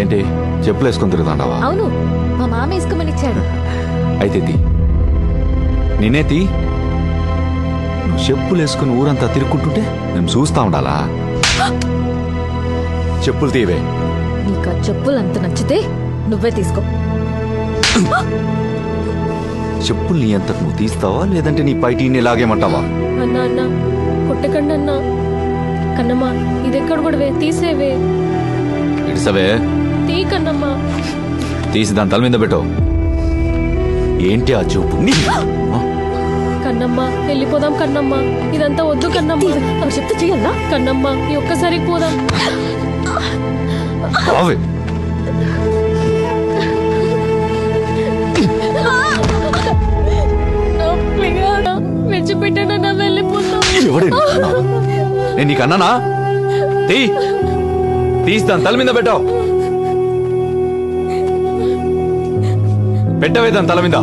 ఏంటి? చెప్పులు వేసుకొని తిరుగుతాండావా అవును. మా మామ వేసుకోమని ఇచ్చాడు. అయితే తీ. నేనే తీ. నువ్వు చెప్పులు వేసుకుని ఊరంతా తిరుక్కుంటుంటే మేము చూస్తా ఉండాలా? చెప్పులు తీవే. నీకు ఆ చెప్పులు అంత నచ్చితే నువ్వే తీసుకో. చెప్పులు నీ అంతకు నువ్వు తీస్తావా? లేదంటే నీ పైటి లాగేమంటావా అన్న అన్న కొట్టకండి అన్న కన్నమ్మ ఇది ఎక్కడ కూడా తీసేవే. ఇడిసవే తీ కన్నమ్మ తీసి దాని తల మీద పెట్టు. ఏంటి ఆ చూపు? కన్నమ్మ వెళ్ళిపోదాం కన్నమ్మ. ఇదంతా వద్దు కన్నమ్మ. నాకు చెప్తే చెయ్యాలా కన్నమ్మ ఈ ఒక్కసారి పోదాం. రావే విడిచిపెట్టాను అన్న వెళ్ళిపోతాం నేను నీకు అన్నానా తీ తీసి దాని తల మీద పెట్టావు పెట్టవే దాని తల మీద.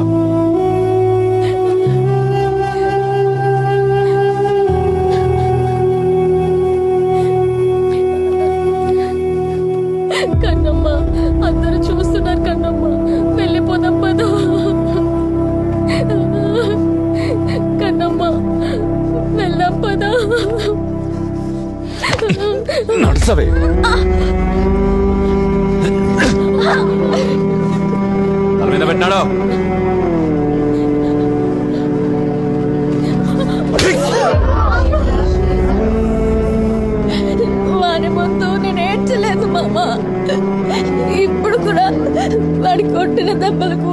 కన్నమ్మ అందరూ చూస్తున్నారు కన్నమ్మ. వెళ్ళిపోదాం పద. కన్నమ్మ వెళ్దాం పద. నడుసవే తల మీద పెట్టినాడు వారి ముందు నేను ఏడ్చలేదు మామ. ఇప్పుడు కూడా వాడి కొట్టిన దెబ్బలకు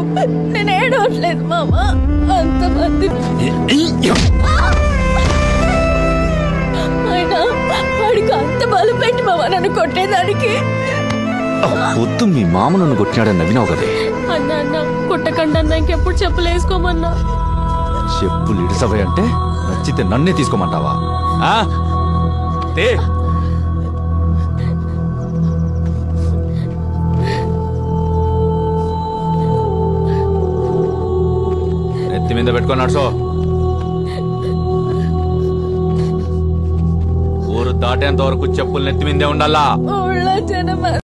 నేను ఏడవట్లేదు మామ. అంతమంది అయినా వాడికి అంత బలం పెట్టి మామ నన్ను కొట్టేదానికి. పొద్దు మీ మామ నన్ను కొట్టినాడని నవ్వినావు కదే. అన్న అన్న. కొట్టకండి అన్న ఇంకెప్పుడు చెప్పులు వేసుకోమన్నా? చెప్పులు ఇడిసవే అంటే నచ్చితే నన్నే తీసుకోమంటావా? ఆ? తే. నెత్తి మీద పెట్టుకొని నడుచో. ఊరు దాటేంత వరకు చెప్పులు నెత్తి మీదే ఉండాలా? ఊళ్ళో జనం